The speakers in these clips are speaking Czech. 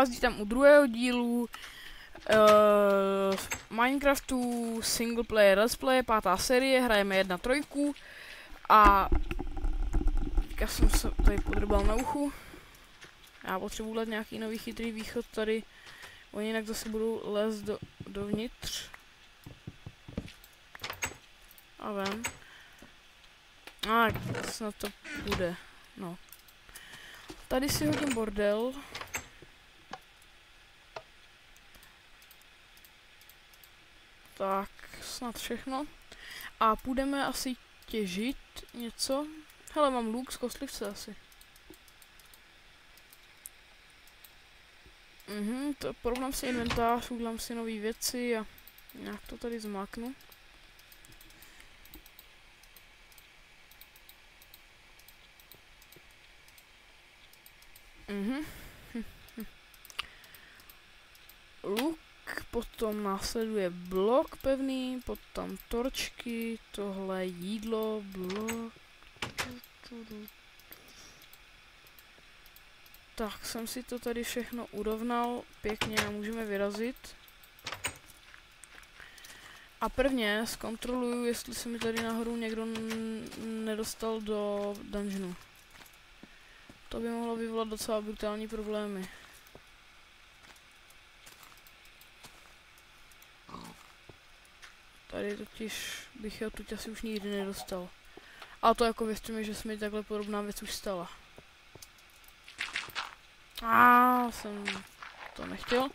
vás vítám u druhého dílu uh, Minecraftu single player let's play, pátá série, hrajeme jedna trojku a já jsem se tady podrbal na uchu. Já potřebuji dát nějaký nový chytrý východ tady, oni jinak zase budou lézt do, dovnitř. A ven. A snad to bude, no. Tady si hodím bordel. Tak, snad všechno. A půjdeme asi těžit něco. Hele, mám luk z kostlivce asi. Mhm, to porovnám si inventář, udělám si nové věci a nějak to tady zmáknu. Mhm. Luk, potom následuje blok pevný, potom torčky, tohle jídlo, blok. Tak jsem si to tady všechno urovnal pěkně můžeme vyrazit. A prvně zkontroluju, jestli se mi tady nahoru někdo nedostal do dungeonu. To by mohlo vyvolat docela brutální problémy. Tady totiž bych je tu asi už nikdy nedostal. A to jako věřte mi, že se mi takhle podobná věc už stala. A jsem to nechtěl.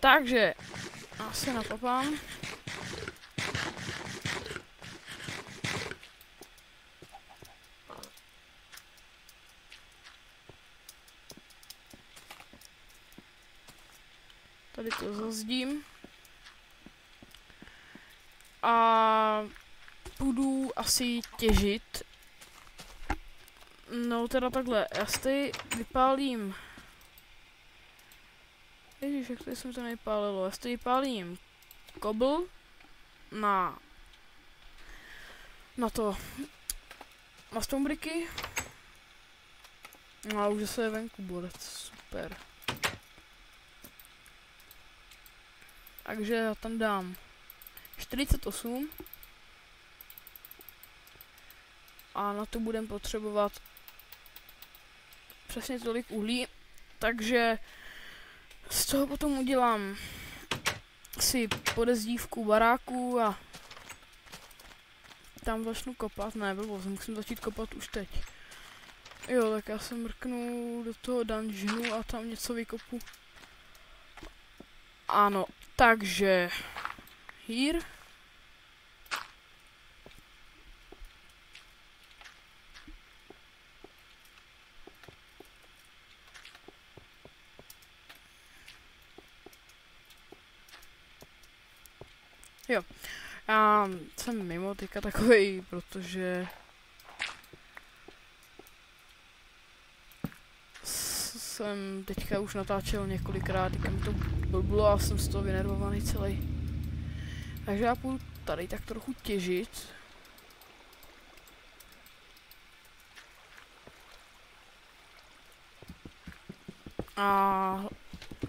Takže, asi napapám. Tady to zazdím. A budu asi těžit. No teda takhle, já si vypálím. Ježíš, jak tady jsem to nejpálilo. Já si vypálím kobl na na to na stonebricky. No a už se je venku bolec, super. Takže já tam dám 48. A na to budeme potřebovat přesně tolik uhlí. Takže z toho potom udělám si podezdívku baráku a tam začnu kopat, ne blbost, musím začít kopat už teď. Jo, tak já se mrknu do toho dungeonu a tam něco vykopu. Ano, takže... Here. Jo. Já jsem mimo teďka takový, protože jsem teďka už natáčel několikrát, teďka mi to blblo a jsem z toho vynervovaný celý. Takže já půjdu tady tak trochu těžit. A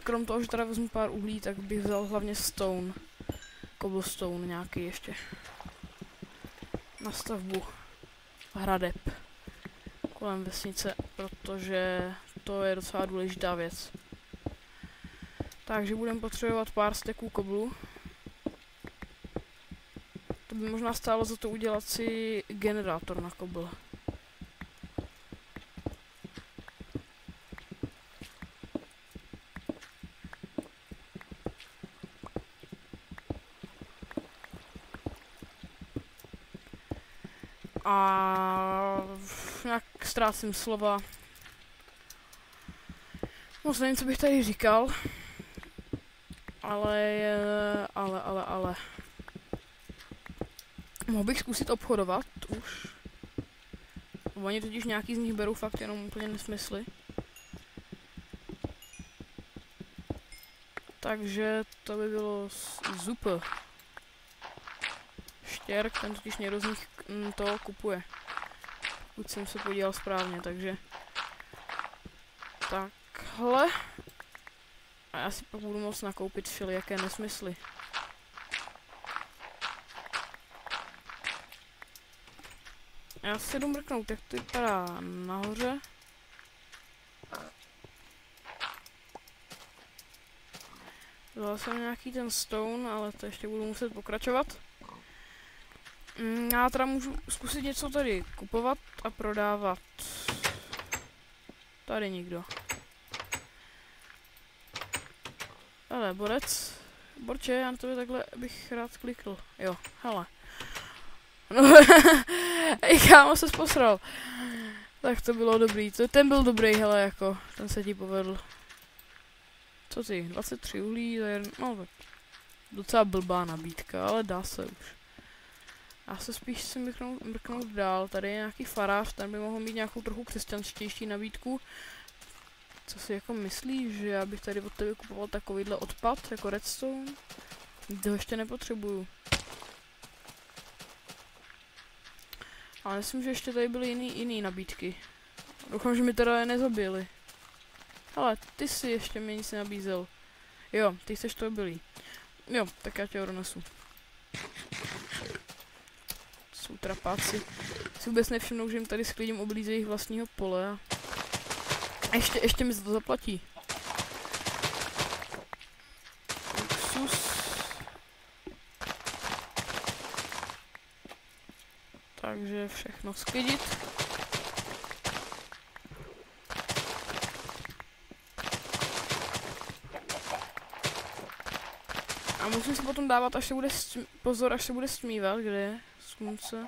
krom toho, že teda vezmu pár uhlí, tak bych vzal hlavně stone. Cobblestone nějaký ještě. Na stavbu hradeb kolem vesnice, protože to je docela důležitá věc. Takže budeme potřebovat pár steků koblu. By možná stálo za to udělat si generátor na kobl. A nějak ztrácím slova. Moc nevím, co bych tady říkal. Ale, ale, ale, ale. Mohl bych zkusit obchodovat už. Oni totiž nějaký z nich berou fakt jenom úplně nesmysly. Takže to by bylo super. Štěrk, ten totiž někdo z nich mm, to kupuje. Pokud jsem se podíval správně, takže... Takhle. A já si pak budu moct nakoupit všelijaké nesmysly. Já si jdu mrknout, jak to vypadá nahoře. Vzal jsem nějaký ten stone, ale to ještě budu muset pokračovat. Mm, já teda můžu zkusit něco tady kupovat a prodávat. Tady nikdo. Ale borec. Borče, já na tebe takhle bych rád klikl. Jo, hele. No, i kámo se posral. Tak to bylo dobrý. To, ten byl dobrý, hele, jako. Ten se ti povedl. Co ty? 23 uhlí, to je, no tak docela blbá nabídka, ale dá se už. Já se spíš si mrknout, mrknout dál. Tady je nějaký farář, ten by mohl mít nějakou trochu křesťanštější nabídku. Co si jako myslíš, že já bych tady od tebe kupoval takovýhle odpad, jako redstone? To ještě nepotřebuju. Ale myslím, že ještě tady byly jiný, jiný nabídky. Doufám, že mi teda je nezabili. Ale ty si ještě mi nic nabízel. Jo, ty chceš to byli. Jo, tak já tě odnesu. Jsou trapáci. Si vůbec nevšimnou, že jim tady sklidím oblíze jejich vlastního pole. A ještě, ještě mi za to zaplatí. Luxus. Takže všechno sklidit. A musím si potom dávat, až se bude pozor, až se bude stmívat, kde je slunce.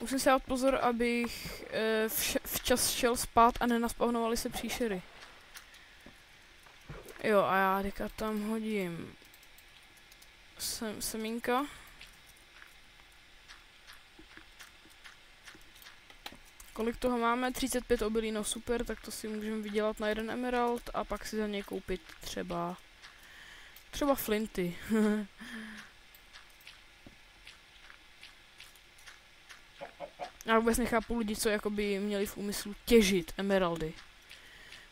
Musím si dát pozor, abych e, vš včas šel spát a nenaspavnovaly se příšery. Jo, a já teďka tam hodím sem, semínka. Kolik toho máme? 35 obilí, no super, tak to si můžeme vydělat na jeden emerald a pak si za něj koupit třeba třeba flinty. Já vůbec nechápu lidi, co jakoby měli v úmyslu těžit emeraldy.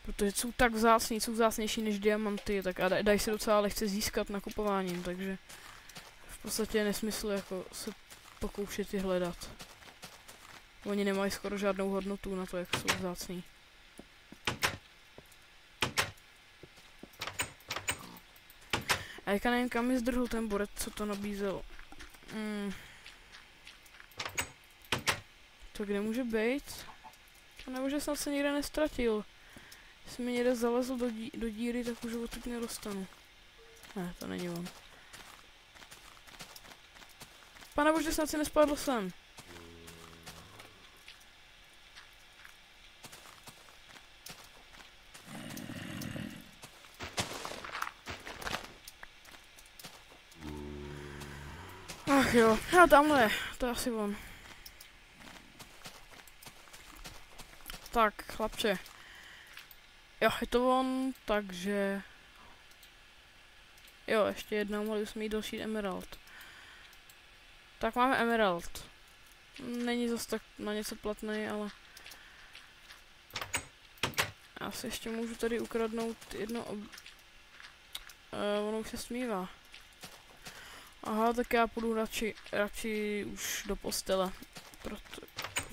Protože jsou tak vzácný, jsou vzácnější než diamanty, tak a dají se docela lehce získat nakupováním, takže v podstatě je nesmysl jako se pokoušet je hledat. Oni nemají skoro žádnou hodnotu na to, jak jsou vzácný. A jaká nevím, kam mi zdrhl ten borec, co to nabízel. Mm. To kde může být? To nebo že snad se nikde nestratil. Jestli mi někde zalezl do, dí do díry, tak už ho odtud nedostanu. Ne, to není on. Pane bože, snad si nespadl sem. Jo, a tamhle, to je asi on. Tak, chlapče. Jo, je to on, takže... Jo, ještě jednou, mohli jsme jít další emerald. Tak máme emerald. Není zase tak na něco platný, ale... Já si ještě můžu tady ukradnout jedno ob... Uh, ono už se smívá. Aha, tak já půjdu radši, radši už do postele, proto,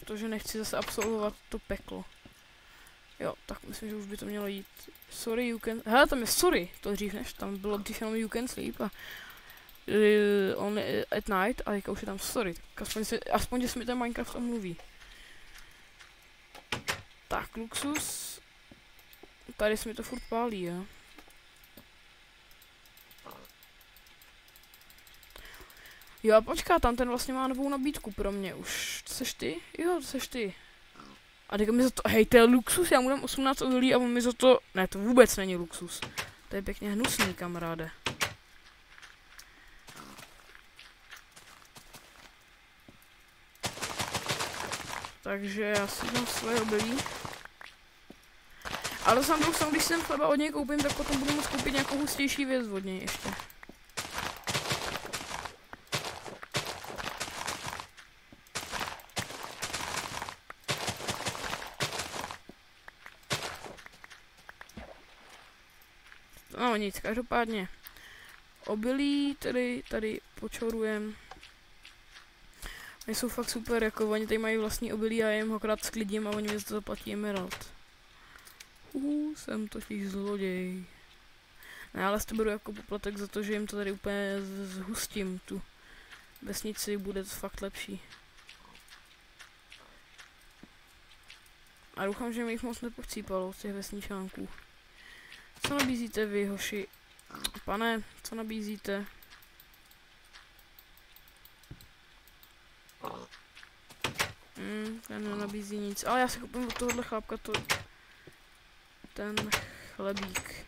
protože nechci zase absolvovat to peklo. Jo, tak myslím, že už by to mělo jít. Sorry, you can... Hele, tam je sorry, to dřív než, tam bylo dřív jenom you can sleep a uh, only at night, a teďka už je tam sorry, tak aspoň, si, aspoň že se mi ten Minecraft omluví. Tak, luxus. Tady se mi to furt pálí, jo. Jo, počká, tam ten vlastně má novou nabídku pro mě už. Seš ty? Jo, seš ty. A teďka mi za to, hej, to je luxus, já mu dám 18 ovilí a on mi za to, ne, to vůbec není luxus. To je pěkně hnusný, kamaráde. Takže já si dám svoje obilí. Ale sám když jsem chleba od něj koupím, tak potom budu moct koupit nějakou hustější věc od něj ještě. Nic, každopádně. Obilí tedy tady počorujem. Oni jsou fakt super, jako oni tady mají vlastní obilí a já jim ho krát sklidím a oni mi za to zaplatí emerald. Uhu, jsem totiž zloděj. Ne, ale to beru jako poplatek za to, že jim to tady úplně zhustím, tu vesnici, bude to fakt lepší. A doufám, že mi jich moc nepochcípalo z těch vesničánků. Co nabízíte vy, hoši? Pane, co nabízíte? Hmm, ten nenabízí nic. Ale já si koupím od tohohle chlápka to... Ten chlebík.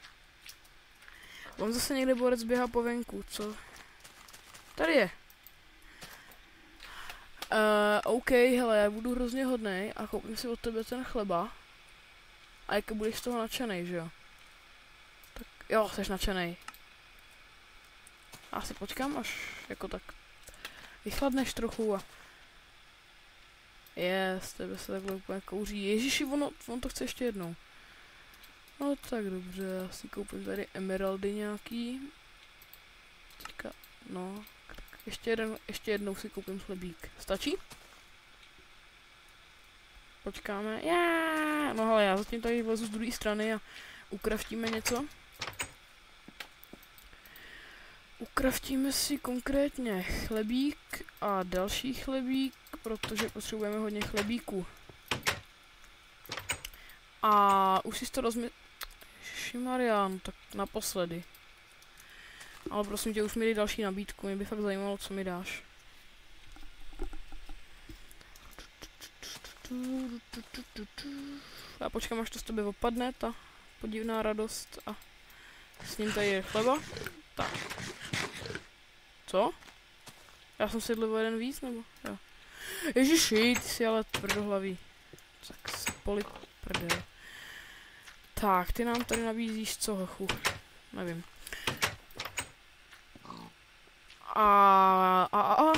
On zase někde borec běhá po venku, co? Tady je. Uh, OK, hele, já budu hrozně hodnej a koupím si od tebe ten chleba. A jak budeš z toho nadšenej, že jo? Jo, jsi nadšenej. Asi počkám, až jako tak vychladneš trochu a... Yes, tebe se takhle úplně kouří. Ježiši, ono, on to chce ještě jednou. No tak dobře, já si koupím tady emeraldy nějaký. Teďka, no, ještě, jeden, ještě jednou si koupím chlebík. Stačí? Počkáme. Yeah! No ale já zatím tady vlezu z druhé strany a ukraftíme něco. Ukraftíme si konkrétně chlebík a další chlebík, protože potřebujeme hodně chlebíku. A už si to rozmy... Šimarian, tak naposledy. Ale prosím tě, už mi dej další nabídku, mě by fakt zajímalo, co mi dáš. Já počkám, až to z tebe opadne, ta podivná radost a s ním tady je chleba. Tak. Co? Já jsem si o jeden víc, nebo? Jo. Ježiši, ty jsi ale tvrdohlavý. Tak se poli prdel. Tak, ty nám tady nabízíš co, hochu? Nevím. A, a, a, a.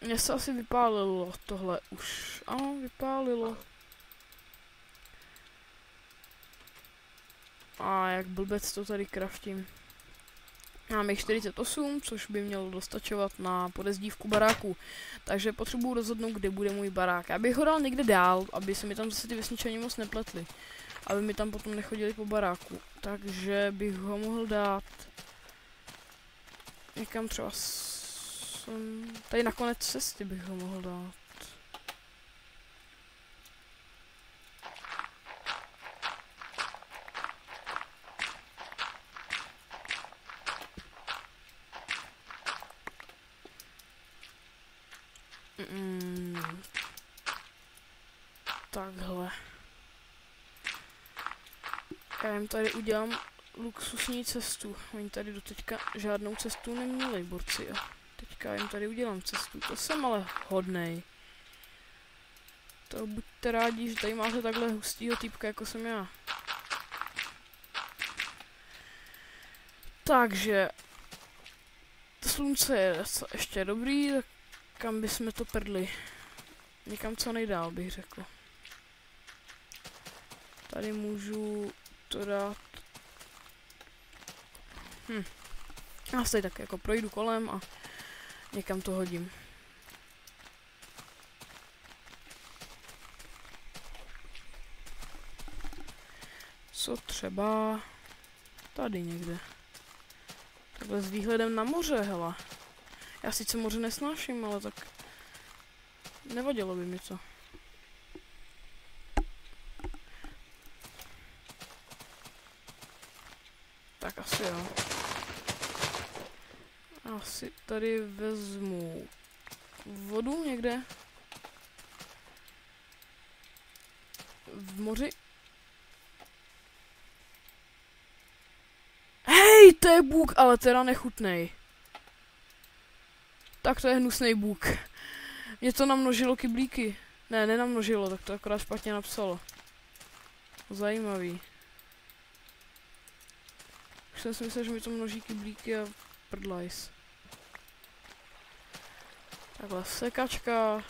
Mně se asi vypálilo tohle už. Ano, vypálilo. A jak blbec to tady kraftím. Máme 48, což by mělo dostačovat na podezdívku baráku. Takže potřebuji rozhodnout, kde bude můj barák. Já bych ho dal někde dál, aby se mi tam zase ty vesničani moc nepletly. Aby mi tam potom nechodili po baráku. Takže bych ho mohl dát někam třeba sem, tady na konec cesty bych ho mohl dát. Mm. Takhle. Já jim tady udělám luxusní cestu. Oni tady do teďka žádnou cestu neměli, borci. Jo. Teďka jim tady udělám cestu. To jsem ale hodnej. To buďte rádi, že tady máte takhle hustýho týpka, jako jsem já. Takže... To slunce je ještě dobrý, tak kam bychom to prdli? Někam co nejdál, bych řekl. Tady můžu to dát Hm. Já se tak jako projdu kolem a někam to hodím. Co třeba tady někde. Takhle s výhledem na moře, hele. Já sice moře nesnáším, ale tak nevadilo by mi to. Tak asi jo asi tady vezmu vodu někde. V moři. Hej, to je bůk, ale teda nechutnej. Tak to je hnusný bůk. Mě to namnožilo kyblíky. Ne, nenamnožilo, tak to akorát špatně napsalo. Zajímavý. Už jsem si myslel, že mi to množí kyblíky a prdlajs. Takhle sekačka.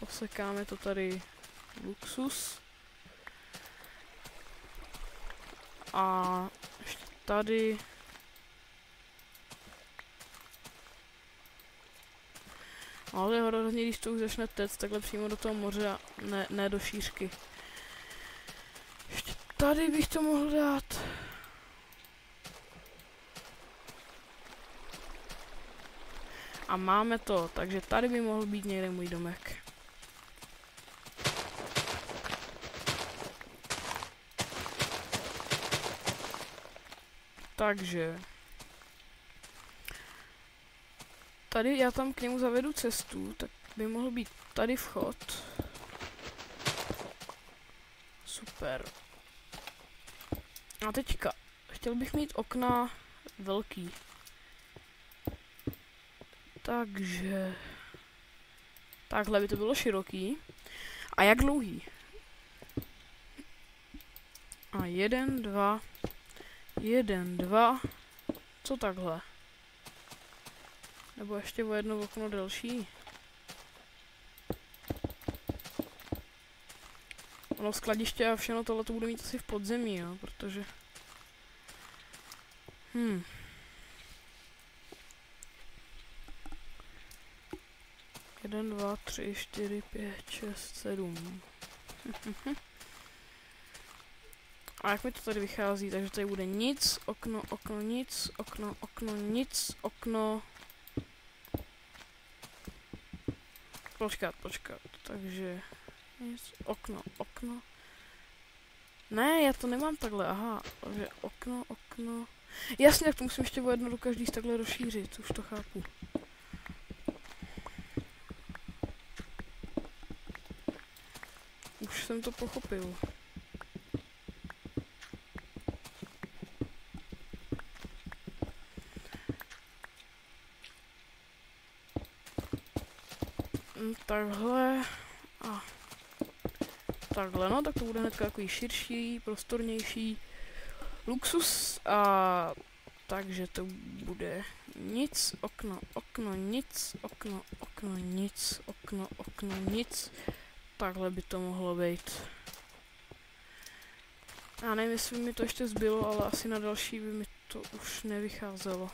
Posekáme to tady luxus. A ještě tady. Ale je hrozně, když to už začne tec, takhle přímo do toho moře a ne, ne do šířky. Ještě tady bych to mohl dát. A máme to, takže tady by mohl být někde můj domek. Takže... Tady já tam k němu zavedu cestu, tak by mohl být tady vchod. Super. A teďka, chtěl bych mít okna velký. Takže... Takhle by to bylo široký. A jak dlouhý? A jeden, dva, jeden, dva. Co takhle? Nebo ještě o jedno okno delší? Ono skladiště a všechno tohle to bude mít asi v podzemí, jo, protože... Hmm. Jeden, dva, tři, čtyři, pět, šest, sedm. A jak mi to tady vychází, takže tady bude nic, okno, okno, nic, okno, okno, nic, okno. Počkat, počkat, takže nic, okno, okno. Ne, já to nemám takhle, aha, takže okno, okno. Jasně, tak to musím ještě o jedno do každý takhle rozšířit, už to chápu. Už jsem to pochopil. Mm, takhle a takhle, no, tak to bude hned takový širší, prostornější luxus a takže to bude nic, okno, okno, nic, okno, okno, nic, okno, okno, nic. Takhle by to mohlo být. Já nevím, jestli by mi to ještě zbylo, ale asi na další by mi to už nevycházelo.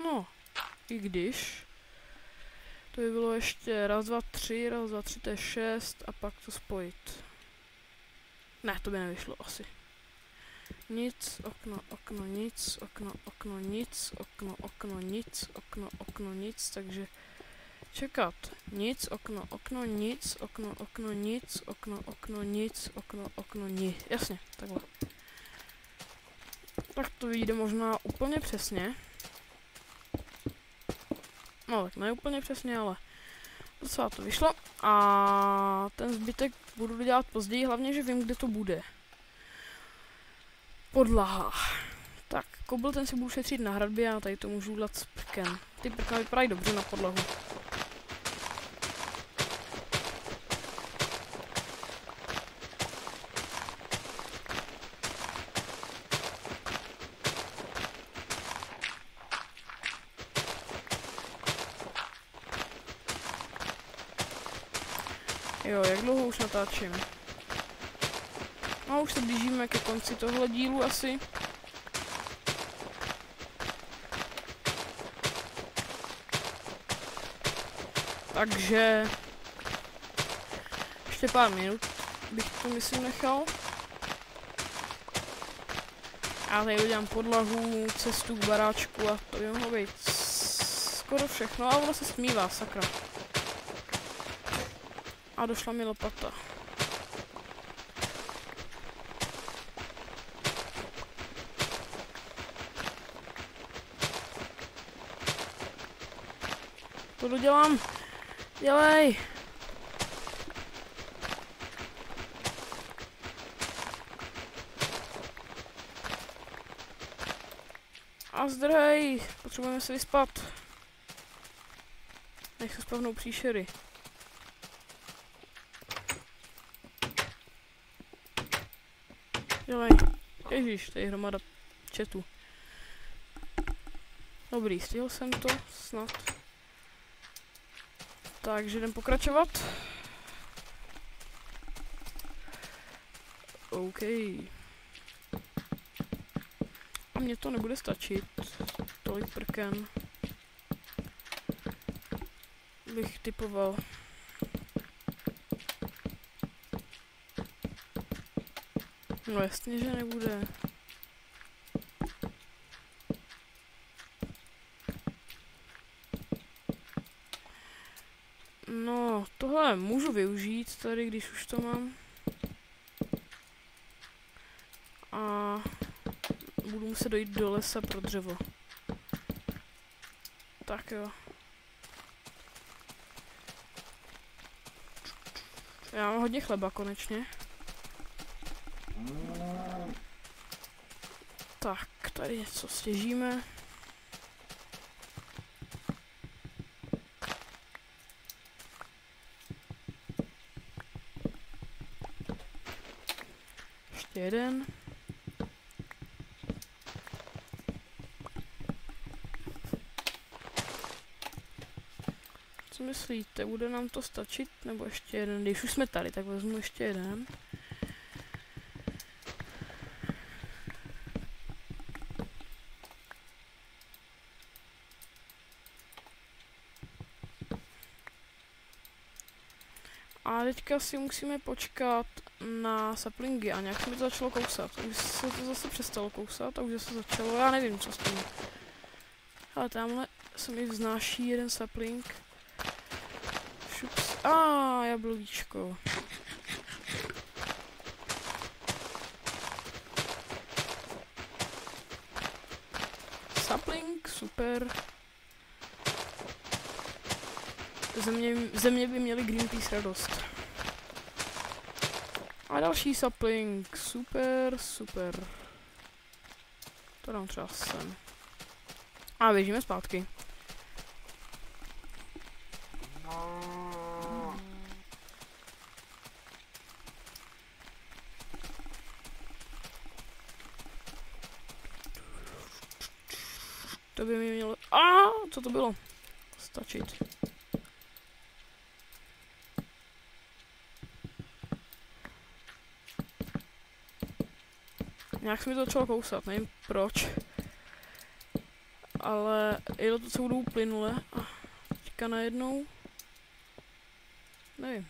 No, i když. To by bylo ještě raz, dva, tři, raz, dva, tři, to je šest a pak to spojit. Ne, to by nevyšlo asi. Nic, okno, okno, nic, okno, okno, nic, okno, okno, nic, okno, okno, nic, takže čekat. Nic, okno, okno, nic, okno, okno, nic, okno, okno, nic, okno, okno, nic. Jasně, takhle. Tak to vyjde možná úplně přesně. No tak ne úplně přesně, ale docela to vyšlo. A ten zbytek budu dělat později, hlavně, že vím, kde to bude. Podlaha. Tak, kobl ten si budu šetřit na hradbě a tady to můžu dát s prkem. Ty prka vypadají dobře na podlahu. Jo, jak dlouho už natáčím? No, už se blížíme ke konci tohle dílu asi. Takže... Ještě pár minut bych to myslím nechal. Já tady udělám podlahu, cestu k baráčku a to by mohlo být skoro všechno, ale ono se smívá, sakra. A došla mi lopata. To dodělám. Dělej. A zdrhej. Potřebujeme se vyspat. Nech se spavnou příšery. Dělej. Ježíš, tady je hromada četu. Dobrý, stihl jsem to, snad. Takže jdem pokračovat. OK. mě to nebude stačit. Tolik prken. Bych typoval. No jasně, že nebude. No, tohle můžu využít tady, když už to mám. A budu muset dojít do lesa pro dřevo. Tak jo. Já mám hodně chleba konečně. Tak, tady něco stěžíme. Ještě jeden. Co myslíte, bude nám to stačit? Nebo ještě jeden? Když už jsme tady, tak vezmu ještě jeden. A teďka si musíme počkat na saplingy a nějak se mi to začalo kousat. Už se to zase přestalo kousat a už se začalo, já nevím co s tím. Ale tamhle se mi vznáší jeden sapling. Šups. A ah, jablíčko. Sapling, super. Země, země by měly Greenpeace radost. A další sapling, super, super. To dám třeba sem. A běžíme zpátky. To by mi mělo... A co to bylo? Stačit. Nějak se mi to začalo kousat, nevím proč. Ale jelo to celou dobu plynule a teďka najednou... Nevím.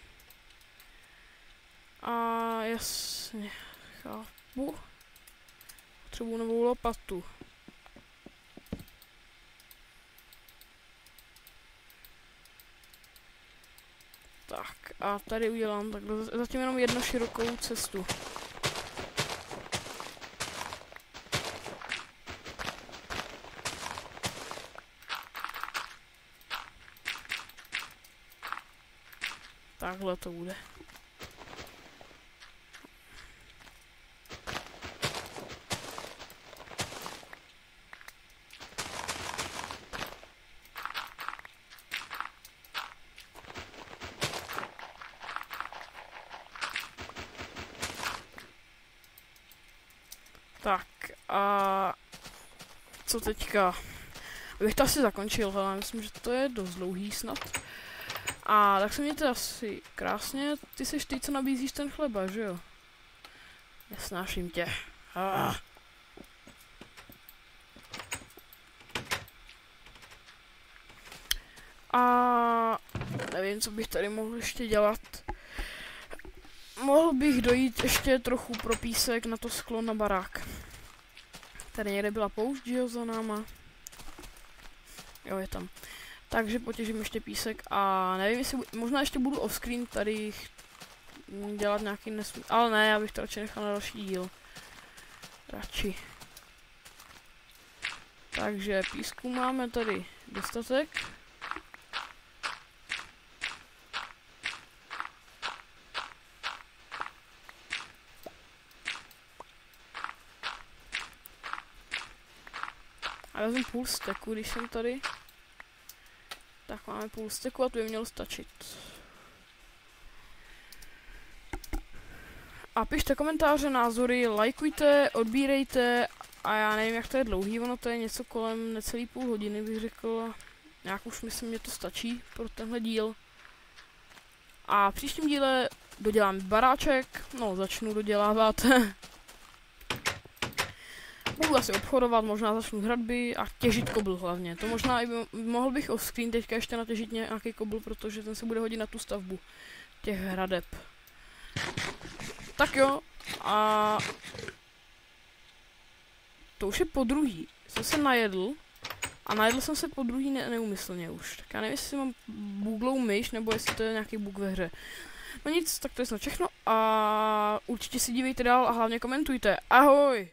A jasně, chápu. Potřebuji novou lopatu. Tak a tady udělám takhle zatím jenom jednu širokou cestu. Takhle to bude. Tak a co teďka? Bych to asi zakončil, ale myslím, že to je dost dlouhý snad. A tak se mějte asi krásně. Ty seš ty, co nabízíš ten chleba, že jo? Já snáším tě. Ah. A nevím, co bych tady mohl ještě dělat. Mohl bych dojít ještě trochu pro písek na to sklo na barák. Tady někde byla poušť, jo, za náma. Jo, je tam. Takže potěžím ještě písek a nevím, jestli možná ještě budu offscreen tady dělat nějaký nesmí. Ale ne, já bych to radši nechal na další díl. Radši. Takže písku máme tady dostatek. A vezmu půl steku, když jsem tady. Tak máme půl steku a to by mělo stačit. A pište komentáře, názory, lajkujte, odbírejte a já nevím, jak to je dlouhý, ono to je něco kolem necelý půl hodiny, bych řekl. Nějak už myslím, že to stačí pro tenhle díl. A v příštím díle dodělám baráček, no začnu dodělávat. Budu asi obchodovat, možná začnu hradby a těžit kobl hlavně. To možná i mohl bych o screen teďka ještě natěžit nějaký kobl, protože ten se bude hodit na tu stavbu těch hradeb. Tak jo, a to už je po druhý. Jsem se najedl a najedl jsem se po druhý ne neumyslně už. Tak já nevím, jestli mám booglou myš, nebo jestli to je nějaký bug ve hře. No nic, tak to je snad všechno a určitě si dívejte dál a hlavně komentujte. Ahoj!